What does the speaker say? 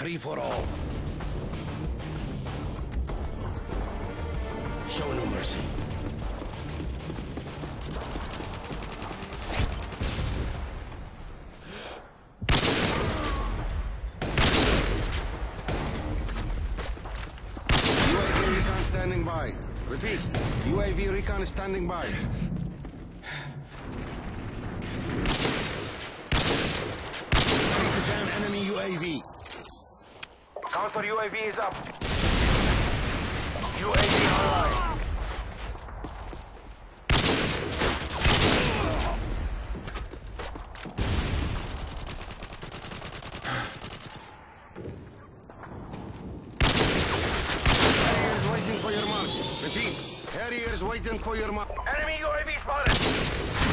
free for all. Show no mercy. UAV recon standing by. Repeat. UAV recon is standing by. Ready to jam enemy UAV. Counter UAV is up. UAV online. Harrier is waiting for your mark. Repeat. Harrier is waiting for your mark. Enemy UAV spotted.